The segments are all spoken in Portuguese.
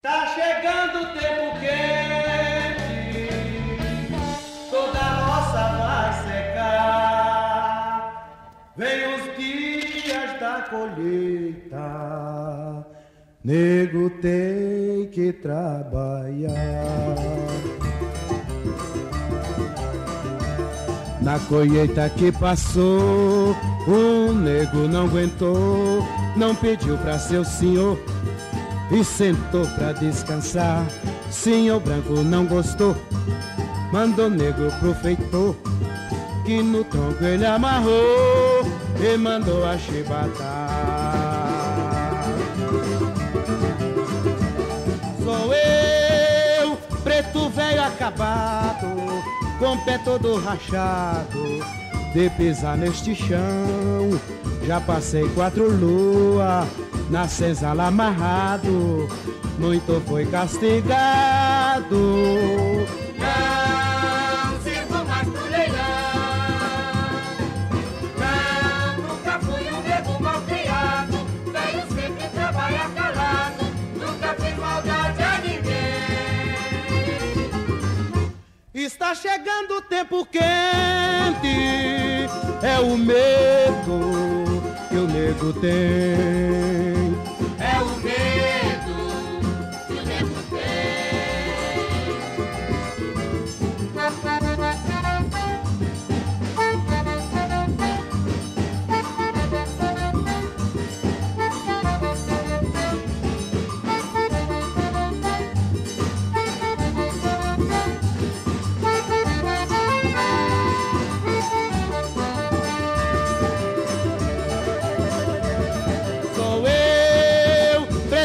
Tá chegando o tempo quente, toda a roça vai secar. Vem os dias da colheita, nego tem que trabalhar. Na colheita que passou, o nego não aguentou, não pediu pra seu senhor e sentou pra descansar. Senhor Branco não gostou, mandou negro pro feitor, que no tronco ele amarrou e mandou a chibatar. Sou eu, preto velho acabado, com pé todo rachado, de pisar neste chão. Já passei quatro luas na senzala amarrado, muito foi castigado. Não sirvo mais leilão. Não, nunca fui um nego mal criado. Velho sempre trabalha calado. Nunca fiz maldade a ninguém. Está chegando o tempo quente, é o medo nego tem.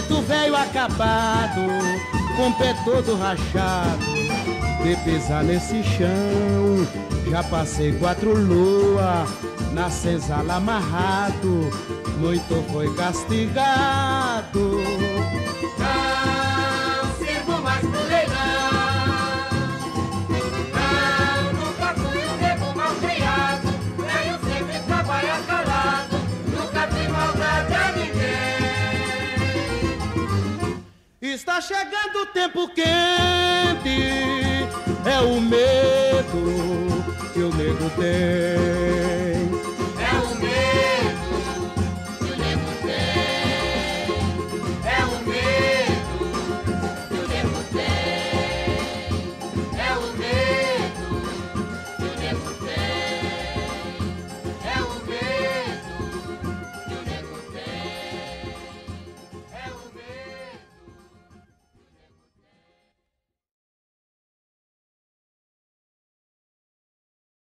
Preto velho acabado, com o pé todo rachado, de pisar nesse chão. Já passei quatro luas na senzala amarrado, muito foi castigado. Está chegando o tempo quente,